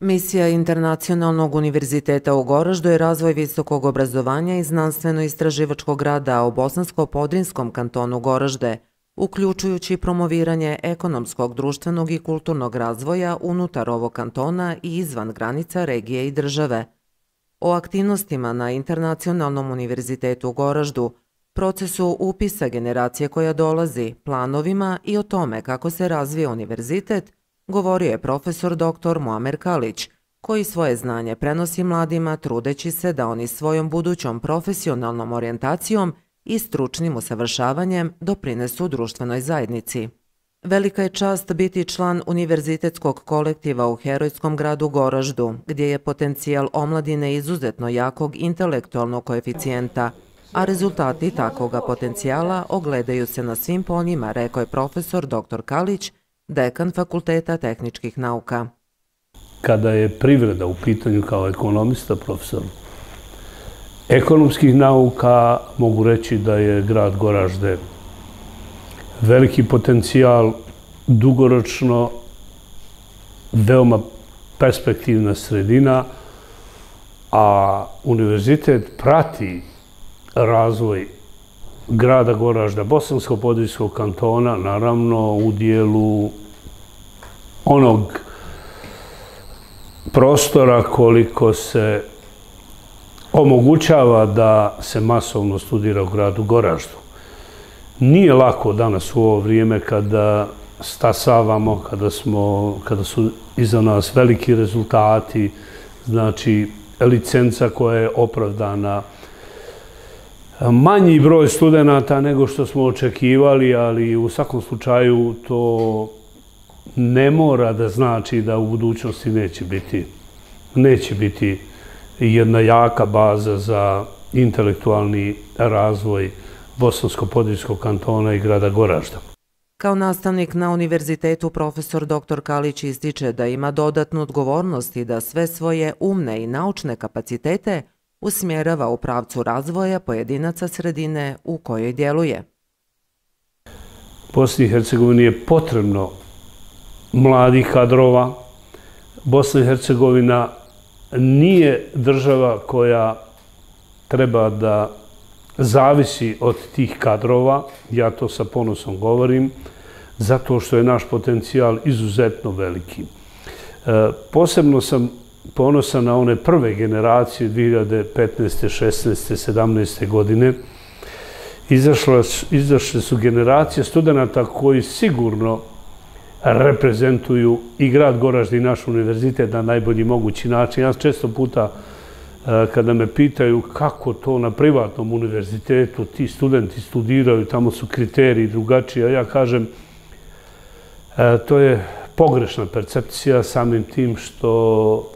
Misija Internacionalnog univerziteta u Goraždu je razvoj visokog obrazovanja i znanstveno-istraživačkog rada u Bosansko-Podrinskom kantonu Goražde, uključujući promoviranje ekonomskog, društvenog i kulturnog razvoja unutar ovog kantona i izvan granica regije i države. O aktivnostima na Internacionalnom univerzitetu u Goraždu, procesu upisa generacije koja dolazi, planovima i o tome kako se razvije univerzitet – govorio je profesor dr. Muamer Kalić, koji svoje znanje prenosi mladima trudeći se da oni svojom budućom profesionalnom orijentacijom i stručnim usavršavanjem doprinesu društvenoj zajednici. Velika je čast biti član univerzitetskog kolektiva u herojskom gradu Goraždu, gdje je potencijal omladine izuzetno jakog intelektualnog koeficijenta, a rezultati takoga potencijala ogledaju se na svim poljima, rekao je profesor dr. Kalić, dekan Fakulteta tehničkih nauka. Kada je privreda u pitanju kao ekonomista, profesor ekonomskih nauka, mogu reći da je grad Goražde veliki potencijal, dugoročno, veoma perspektivna sredina, a univerzitet prati razvoj grada Goražda, Bosansko-Podrijskog kantona, naravno u dijelu onog prostora koliko se omogućava da se masovno studira u gradu Goraždu. Nije lako danas u ovo vrijeme kada stasavamo, kada, smo, kada su iza nas veliki rezultati, znači licenca koja je opravdana, manji broj studenta nego što smo očekivali, ali u svakom slučaju to ne mora da znači da u budućnosti neće biti neće biti jedna jaka baza za intelektualni razvoj Bosansko-Podrijskog kantona i grada Goražda. Kao nastavnik na univerzitetu profesor dr. Kalić ističe da ima dodatnu odgovornost i da sve svoje umne i naučne kapacitete usmjerava u pravcu razvoja pojedinaca sredine u kojoj djeluje. Bosni i Hercegovini je potrebno mladih kadrova. Bosna i Hercegovina nije država koja treba da zavisi od tih kadrova, ja to sa ponosom govorim, zato što je naš potencijal izuzetno veliki. E, posebno sam ponosan na one prve generacije 2015. 16. 17. godine. Izašle su generacije studenta koji sigurno reprezentuju i grad Goraždi i naš univerzitet na najbolji mogući način. Ja često puta e, kada me pitaju kako to na privatnom univerzitetu ti studenti studiraju, tamo su kriteriji drugačiji, a ja kažem e, to je pogrešna percepcija samim tim što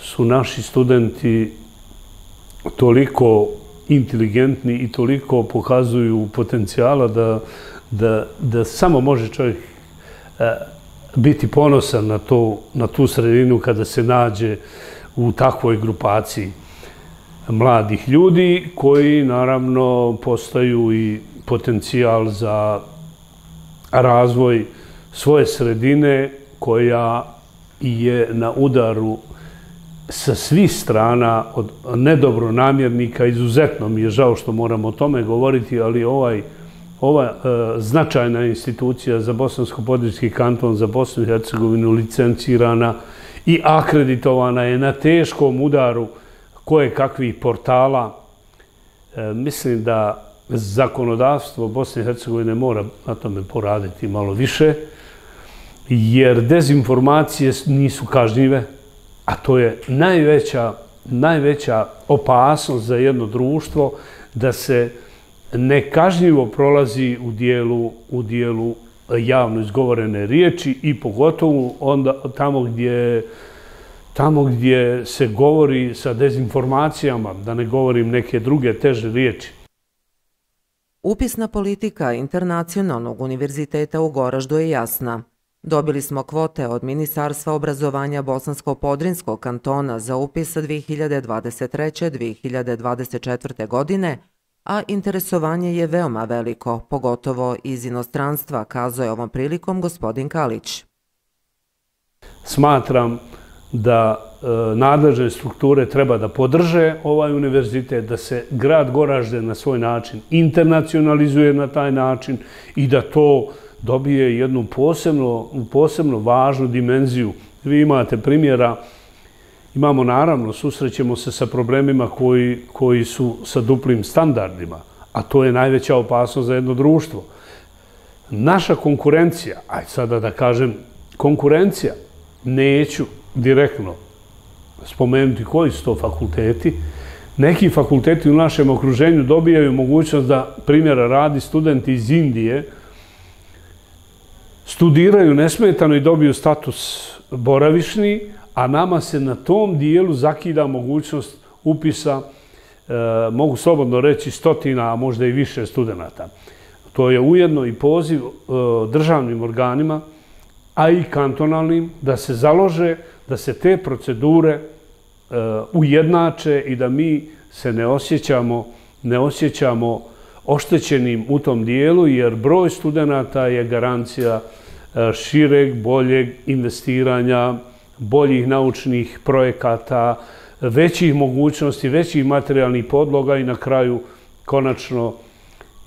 su naši studenti toliko inteligentni i toliko pokazuju potencijala da, da, da samo može čovjek Eh, biti ponosan na, to, na tu sredinu kada se nađe u takvoj grupaciji mladih ljudi koji naravno postaju i potencijal za razvoj svoje sredine koja je na udaru sa svih strana od nedobronamjernika. izuzetno mi je žao što moram o tome govoriti, ali ovaj, ova e, značajna institucija za Bosansko-Podrijski kanton, za Bosnu i Hercegovinu licencirana i akreditovana je na teškom udaru koje kakvih portala. E, mislim da zakonodavstvo Bosne i Hercegovine mora na tome poraditi malo više, jer dezinformacije nisu kažnjive, a to je najveća, najveća opasnost za jedno društvo da se nekažnjivo prolazi u dijelu, u dijelu e, javno izgovorene riječi i pogotovo onda tamo gdje tamo gdje se govori sa dezinformacijama, da ne govorim neke druge teže riječi. Upisna politika Internacionalnog univerziteta u Goraždu je jasna. Dobili smo kvote od Ministarstva obrazovanja Bosansko-Podrinskog kantona za upis 2023-2024. godine, a interesovanje je veoma veliko, pogotovo iz inostranstva, kazao je ovom prilikom gospodin Kalić. Smatram da e, nadležne strukture treba da podrže ovaj univerzitet, da se grad Goražde na svoj način internacionalizuje na taj način i da to dobije jednu posebno, posebno važnu dimenziju. Vi imate primjera, imamo naravno, susrećemo se sa problemima koji, koji su sa duplim standardima, a to je najveća opasnost za jedno društvo. Naša konkurencija, aj sada da kažem konkurencija, neću direktno spomenuti koji su to fakulteti. Neki fakulteti u našem okruženju dobijaju mogućnost da, primjera, radi studenti iz Indije, studiraju nesmetano i dobiju status boravišni, a nama se na tom dijelu zakida mogućnost upisa, e, mogu slobodno reći, stotina, a možda i više studenta. To je ujedno i poziv e, državnim organima, a i kantonalnim, da se založe da se te procedure e, ujednače i da mi se ne osjećamo, ne osjećamo oštećenim u tom dijelu, jer broj studenta je garancija e, šireg, boljeg investiranja, boljih naučnih projekata, većih mogućnosti, većih materijalnih podloga i na kraju konačno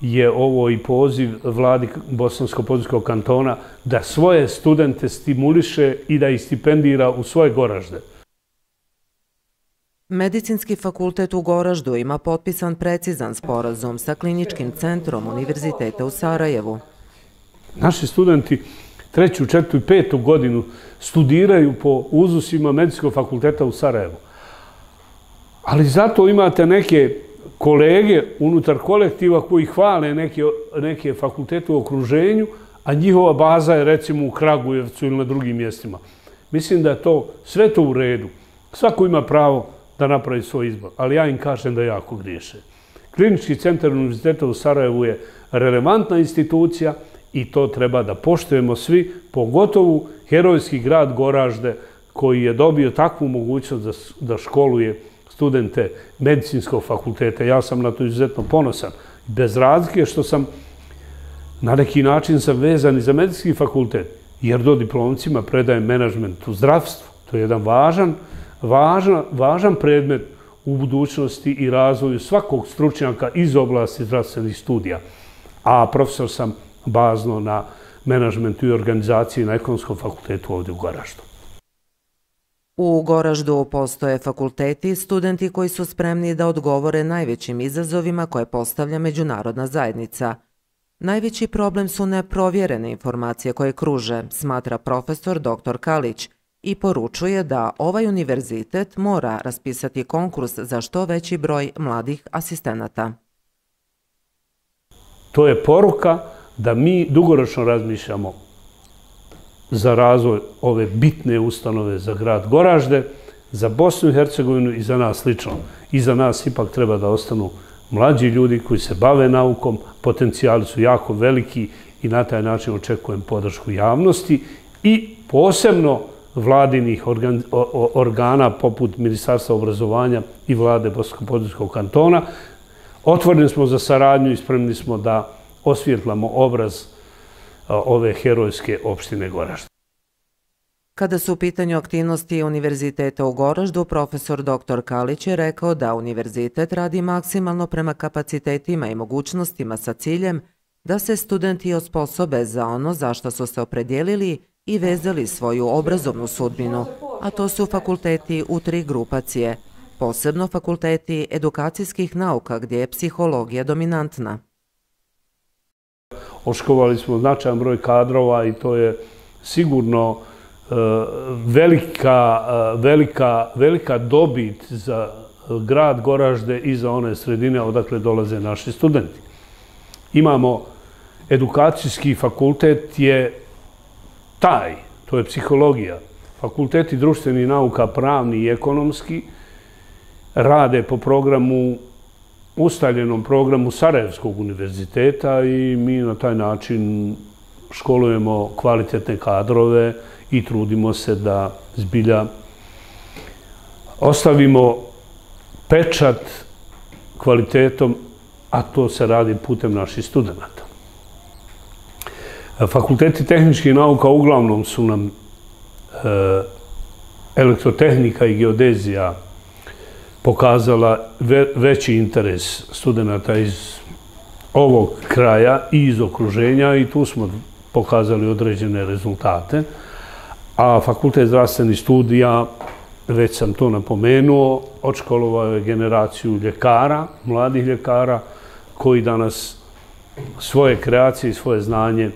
je ovo i poziv vladi Bosansko-Podinskog kantona da svoje studente stimuliše i da ih stipendira u svoje goražde. Medicinski fakultet u Goraždu ima potpisan precizan sporazum sa kliničkim centrom Univerziteta u Sarajevu. Naši studenti treću, četvrtu i petu godinu studiraju po uzusima medicinskog fakulteta u Sarajevu. Ali zato imate neke kolege unutar kolektiva koji hvale neke, neke fakultete u okruženju, a njihova baza je recimo u Kragujevcu ili na drugim mjestima. Mislim da je to sve to u redu. Svako ima pravo da napravi svoj izbor, ali ja im kažem da jako griješe. Klinički centar univerziteta u Sarajevu je relevantna institucija i to treba da poštujemo svi, pogotovo herojski grad Goražde koji je dobio takvu mogućnost da, da školuje studente medicinskog fakulteta. Ja sam na to izuzetno ponosan. Bez razlike što sam na neki način sam vezan i za medicinski fakultet, jer do diplomcima predajem menadžment u zdravstvu. To je jedan važan, važan, važan predmet u budućnosti i razvoju svakog stručnjaka iz oblasti zdravstvenih studija. A profesor sam bazno na menadžmentu i organizaciji na ekonomskom fakultetu ovdje u Goraštu. U Goraždu postoje fakulteti i studenti koji su spremni da odgovore najvećim izazovima koje postavlja međunarodna zajednica. Najveći problem su neprovjerene informacije koje kruže, smatra profesor dr. Kalić i poručuje da ovaj univerzitet mora raspisati konkurs za što veći broj mladih asistenata. To je poruka da mi dugoročno razmišljamo za razvoj ove bitne ustanove za grad Goražde, za Bosnu i Hercegovinu i za nas lično. I za nas ipak treba da ostanu mlađi ljudi koji se bave naukom, potencijali su jako veliki i na taj način očekujem podršku javnosti i posebno vladinih organa poput Ministarstva obrazovanja i vlade Bosko-Podinskog kantona. Otvoreni smo za saradnju i spremni smo da osvjetlamo obraz ove herojske opštine Goražda. Kada su u pitanju aktivnosti Univerziteta u Goraždu, profesor dr. Kalić je rekao da univerzitet radi maksimalno prema kapacitetima i mogućnostima sa ciljem da se studenti osposobe za ono za što su se opredjelili i vezali svoju obrazovnu sudbinu, a to su fakulteti u tri grupacije, posebno fakulteti edukacijskih nauka gdje je psihologija dominantna oškovali smo značajan broj kadrova i to je sigurno e, velika, e, velika, velika dobit za grad Goražde i za one sredine odakle dolaze naši studenti. Imamo edukacijski fakultet je taj, to je psihologija. Fakulteti društvenih nauka, pravni i ekonomski, rade po programu ustaljenom programu Sarajevskog univerziteta i mi na taj način školujemo kvalitetne kadrove i trudimo se da zbilja ostavimo pečat kvalitetom, a to se radi putem naših studenta. Fakulteti tehničkih nauka uglavnom su nam e, elektrotehnika i geodezija pokazala veći interes studenta iz ovog kraja i iz okruženja i tu smo pokazali određene rezultate. A fakultet zdravstvenih studija, već sam to napomenuo, očkolovao je generaciju ljekara, mladih ljekara, koji danas svoje kreacije i svoje znanje e,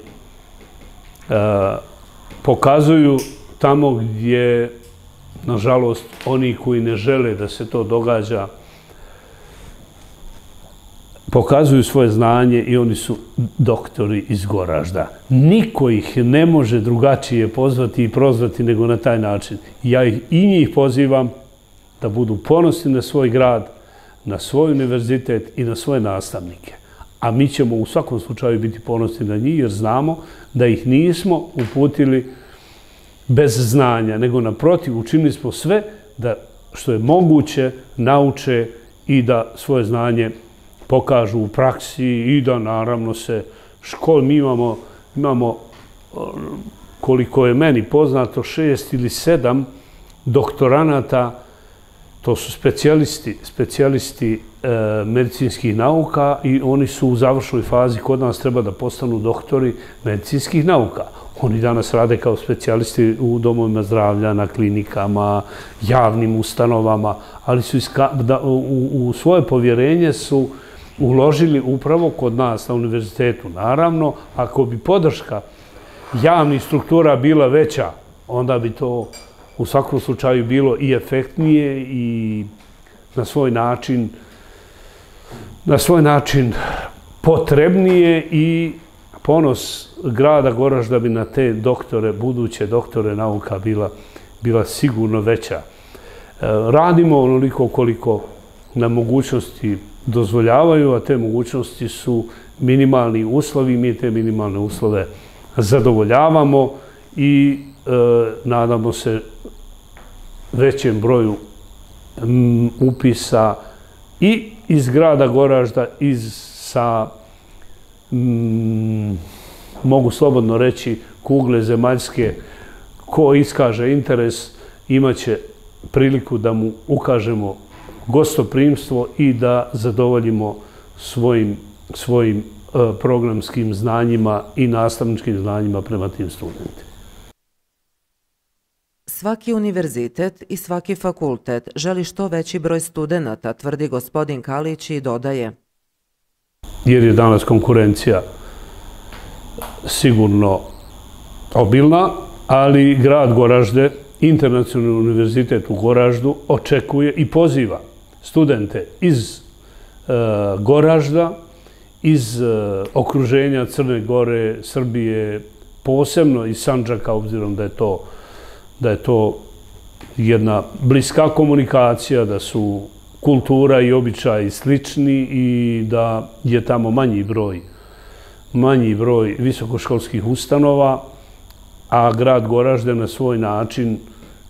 pokazuju tamo gdje, nažalost, oni koji ne žele da se to događa, pokazuju svoje znanje i oni su doktori iz Goražda. Niko ih ne može drugačije pozvati i prozvati nego na taj način. Ja ih i njih pozivam da budu ponosni na svoj grad, na svoj univerzitet i na svoje nastavnike. A mi ćemo u svakom slučaju biti ponosni na njih jer znamo da ih nismo uputili bez znanja, nego naprotiv učinili smo sve da što je moguće nauče i da svoje znanje pokažu u praksi i da naravno se škol, mi imamo, imamo koliko je meni poznato, šest ili sedam doktoranata, to su specijalisti, specijalisti e, medicinskih nauka i oni su u završnoj fazi kod nas treba da postanu doktori medicinskih nauka. Oni danas rade kao specijalisti u domovima zdravlja, na klinikama, javnim ustanovama, ali su iska, da, u, u svoje povjerenje su uložili upravo kod nas na univerzitetu. Naravno, ako bi podrška javnih struktura bila veća, onda bi to u svakom slučaju bilo i efektnije i na svoj način na svoj način potrebnije i ponos grada Goražda bi na te doktore, buduće doktore nauka bila, bila sigurno veća. E, radimo onoliko koliko na mogućnosti dozvoljavaju, a te mogućnosti su minimalni uslovi, mi te minimalne uslove zadovoljavamo i e, nadamo se većem broju m, upisa i iz grada Goražda, iz sa, m, mogu slobodno reći, kugle zemaljske, ko iskaže interes, imaće priliku da mu ukažemo gostoprimstvo i da zadovoljimo svojim, svojim e, programskim znanjima i nastavničkim znanjima prema tim studentima. Svaki univerzitet i svaki fakultet želi što veći broj studenta, tvrdi gospodin Kalić i dodaje. Jer je danas konkurencija sigurno obilna, ali grad Goražde, internacionalni univerzitet u Goraždu, očekuje i poziva studente iz e, Goražda, iz e, okruženja Crne Gore, Srbije, posebno iz Sanđaka, obzirom da je to da je to jedna bliska komunikacija, da su kultura i običaj slični i da je tamo manji broj manji broj visokoškolskih ustanova, a grad Goražde na svoj način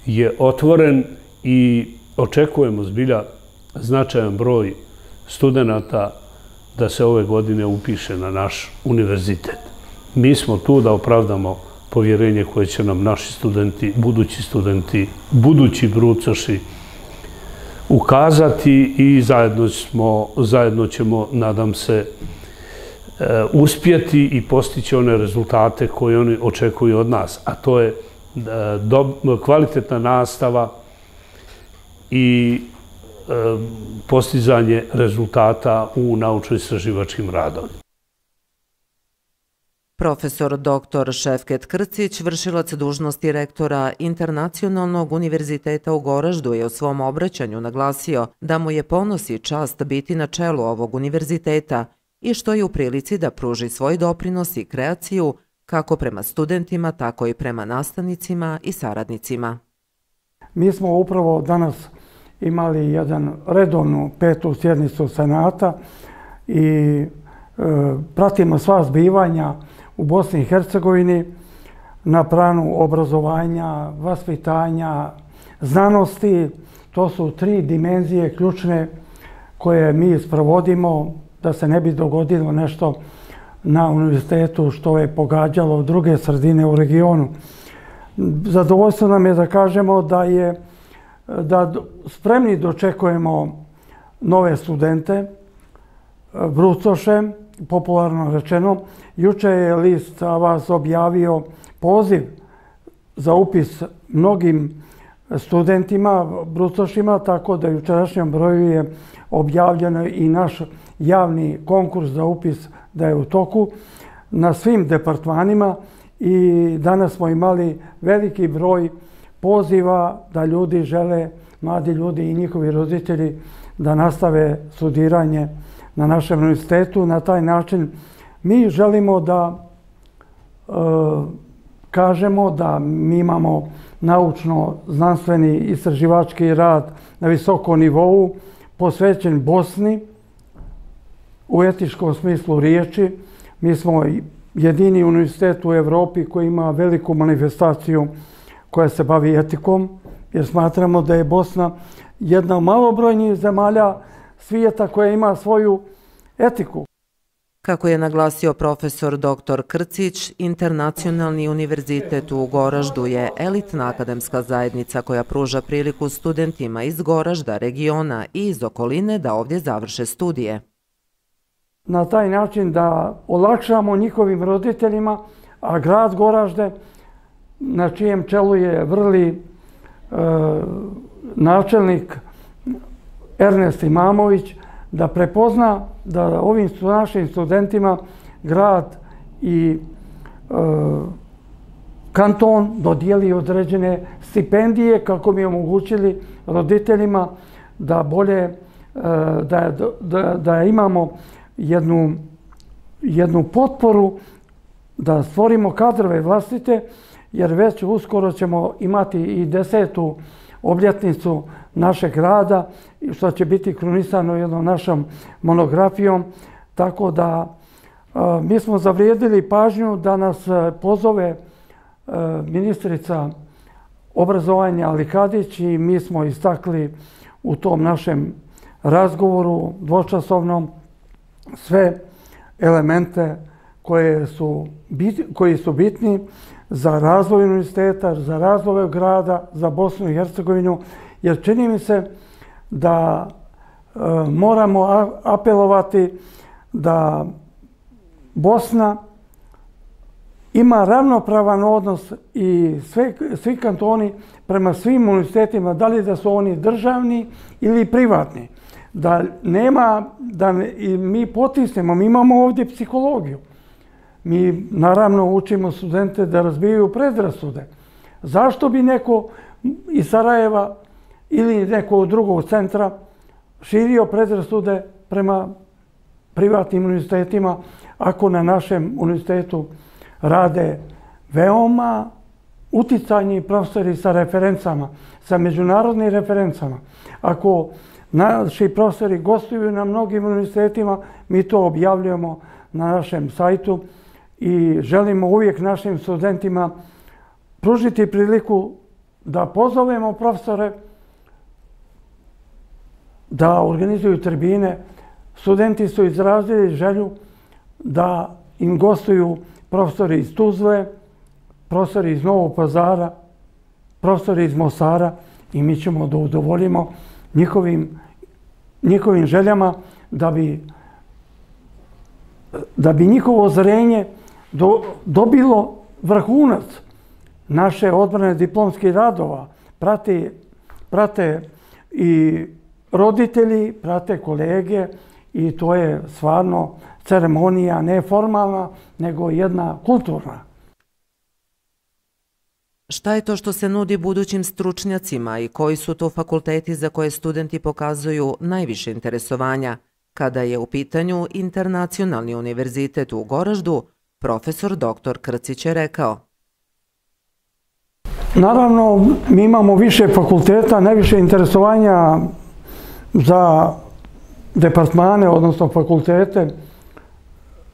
je otvoren i očekujemo zbilja značajan broj studenta da se ove godine upiše na naš univerzitet. Mi smo tu da opravdamo povjerenje koje će nam naši studenti, budući studenti, budući brucoši ukazati i zajedno, smo, zajedno ćemo, nadam se, e, uspjeti i postići one rezultate koje oni očekuju od nas. A to je e, do, kvalitetna nastava i e, postizanje rezultata u naučno-istraživačkim radovima. Profesor dr. Šefket Krcić, vršilac dužnosti rektora Internacionalnog univerziteta u Goraždu, je u svom obraćanju naglasio da mu je ponos i čast biti na čelu ovog univerziteta i što je u prilici da pruži svoj doprinos i kreaciju kako prema studentima, tako i prema nastavnicima i saradnicima. Mi smo upravo danas imali jedan redovnu petu sjednicu Senata i e, pratimo sva zbivanja u Bosni i Hercegovini na pranu obrazovanja, vaspitanja, znanosti. To su tri dimenzije ključne koje mi sprovodimo da se ne bi dogodilo nešto na univerzitetu što je pogađalo druge sredine u regionu. Zadovoljstvo nam je da kažemo da je da spremni dočekujemo nove studente, Brucoše, popularno rečeno. Juče je list vas objavio poziv za upis mnogim studentima, Brucošima, tako da jučerašnjem broju je objavljeno i naš javni konkurs za upis da je u toku na svim departmanima i danas smo imali veliki broj poziva da ljudi žele, mladi ljudi i njihovi roditelji, da nastave studiranje na našem universitetu. Na taj način mi želimo da e, kažemo da mi imamo naučno-znanstveni istraživački rad na visokom nivou posvećen Bosni u etičkom smislu riječi. Mi smo jedini univerzitet u Evropi koji ima veliku manifestaciju koja se bavi etikom, jer smatramo da je Bosna jedna od malobrojnijih zemalja svijeta koja ima svoju etiku. Kako je naglasio profesor dr. Krcić, Internacionalni univerzitet u Goraždu je elitna akademska zajednica koja pruža priliku studentima iz Goražda, regiona i iz okoline da ovdje završe studije. Na taj način da olakšamo njihovim roditeljima, a grad Goražde, na čijem čelu je vrli e, načelnik Ernest Imamović, da prepozna da ovim našim studentima grad i e, kanton dodijeli određene stipendije kako bi omogućili roditeljima da bolje e, da, da, da imamo jednu, jednu potporu da stvorimo kadrove vlastite jer već uskoro ćemo imati i desetu obljetnicu našeg rada, što će biti krunisano jednom našom monografijom. Tako da e, mi smo zavrijedili pažnju da nas e, pozove e, ministrica obrazovanja Ali Kadić i mi smo istakli u tom našem razgovoru dvočasovnom sve elemente koje su, koji su bitni za razvoj univerziteta, za razvoj grada, za Bosnu i Hercegovinu, jer čini mi se da e, moramo apelovati da Bosna ima ravnopravan odnos i sve, svi kantoni prema svim univerzitetima, da li da su oni državni ili privatni. Da nema, da ne, i mi potisnemo, mi imamo ovdje psihologiju. Mi naravno učimo studente da razbijaju predrasude. Zašto bi neko iz Sarajeva ili neko od drugog centra širio predrasude prema privatnim univerzitetima ako na našem univerzitetu rade veoma uticajni profesori sa referencama, sa međunarodnim referencama. Ako naši profesori gostuju na mnogim univerzitetima, mi to objavljujemo na našem sajtu i želimo uvijek našim studentima pružiti priliku da pozovemo profesore da organizuju tribine. Studenti su izrazili želju da im gostuju profesori iz Tuzle, profesori iz Novog pazara, profesori iz Mosara i mi ćemo da udovoljimo njihovim, njihovim željama da bi, da bi njihovo zrenje do, dobilo vrhunac naše odbrane diplomskih radova. Prate, prate i roditelji, prate kolege i to je stvarno ceremonija ne formalna, nego jedna kulturna. Šta je to što se nudi budućim stručnjacima i koji su to fakulteti za koje studenti pokazuju najviše interesovanja? Kada je u pitanju Internacionalni univerzitet u Goraždu, profesor dr. Krcić je rekao. Naravno, mi imamo više fakulteta, najviše interesovanja za departmane, odnosno fakultete,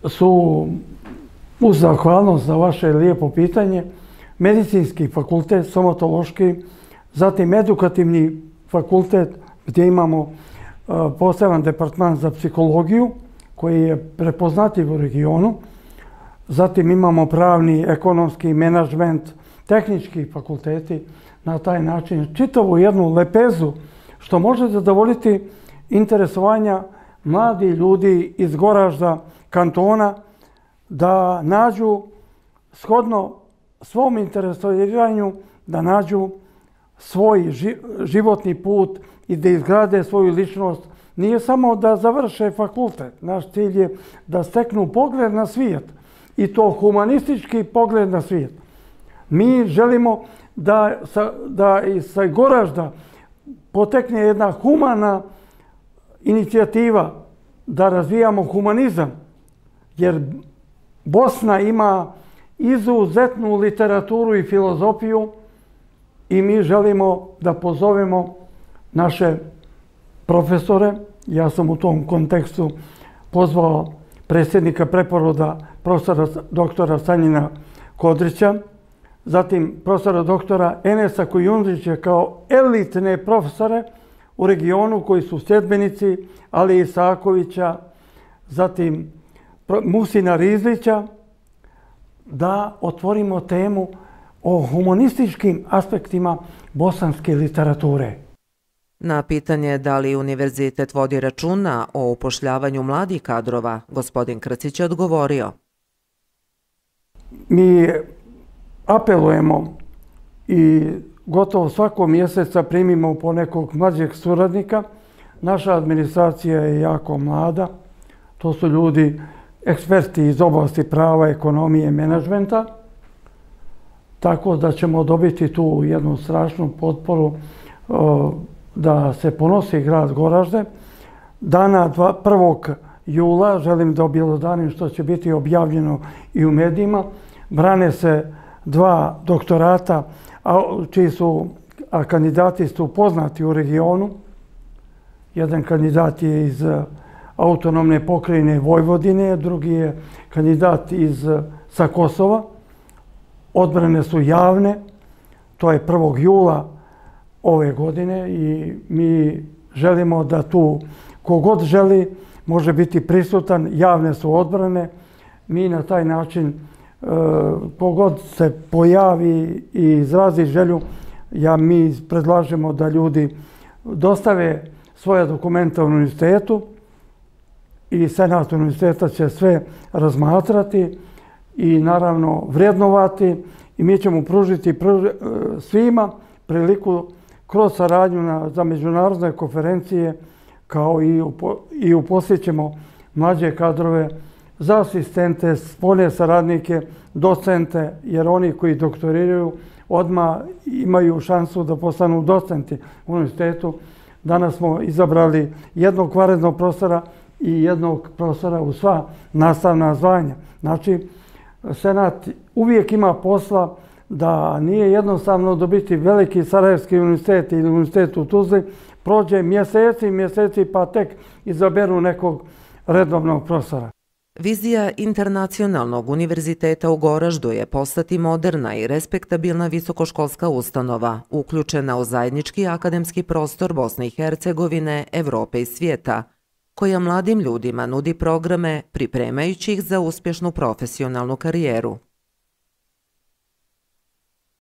su uz zahvalnost za vaše lijepo pitanje, medicinski fakultet, somatološki, zatim edukativni fakultet gdje imamo e, poseban departman za psihologiju koji je prepoznatljiv u regionu, Zatim imamo pravni, ekonomski, menadžment, tehnički fakulteti na taj način čitavu jednu lepezu što može zadovoljiti interesovanja mladi ljudi iz Goražda kantona da nađu shodno svom interesovanju da nađu svoj životni put i da izgrade svoju ličnost. Nije samo da završe fakultet. Naš cilj je da steknu pogled na svijet i to humanistički pogled na svijet. Mi želimo da, da iz sa Goražda potekne jedna humana inicijativa da razvijamo humanizam, jer Bosna ima izuzetnu literaturu i filozofiju i mi želimo da pozovemo naše profesore. Ja sam u tom kontekstu pozvao predsjednika preporoda profesora doktora Sanjina Kodrića, zatim profesora doktora Enesa Kujundrića kao elitne profesore u regionu koji su sjedbenici Ali Isakovića, zatim Musina Rizlića, da otvorimo temu o humanističkim aspektima bosanske literature. Na pitanje da li univerzitet vodi računa o upošljavanju mladih kadrova, gospodin Krcić je odgovorio. Mi apelujemo i gotovo svako mjeseca primimo po nekog mlađeg suradnika. Naša administracija je jako mlada. To su ljudi, eksperti iz oblasti prava, ekonomije i menadžmenta. Tako da ćemo dobiti tu jednu strašnu potporu e, da se ponosi grad Goražde. Dana 1 jula, želim da objelodanim što će biti objavljeno i u medijima, brane se dva doktorata, čiji su a kandidati su poznati u regionu. Jedan kandidat je iz eh, autonomne pokrajine Vojvodine, drugi je kandidat iz eh, sa Kosova. Odbrane su javne, to je 1. jula ove godine i mi želimo da tu kogod želi može biti prisutan, javne su odbrane. Mi na taj način e, kogod se pojavi i izrazi želju, ja mi predlažemo da ljudi dostave svoje dokumente u univerzitetu i Senat univerziteta će sve razmatrati i naravno vrednovati i mi ćemo pružiti e, svima priliku kroz saradnju za međunarodne konferencije kao i uposlićemo mlađe kadrove za asistente, spolje saradnike, docente, jer oni koji doktoriraju odmah imaju šansu da postanu docenti u univerzitetu. Danas smo izabrali jednog kvarednog profesora i jednog profesora u sva nastavna zvanja. Znači, Senat uvijek ima posla da nije jednostavno dobiti veliki Sarajevski univerzitet ili univerzitet u Tuzli, prođe mjeseci i mjeseci pa tek izaberu nekog redovnog profesora. Vizija Internacionalnog univerziteta u Goraždu je postati moderna i respektabilna visokoškolska ustanova, uključena u zajednički akademski prostor Bosne i Hercegovine, Evrope i svijeta, koja mladim ljudima nudi programe pripremajući ih za uspješnu profesionalnu karijeru.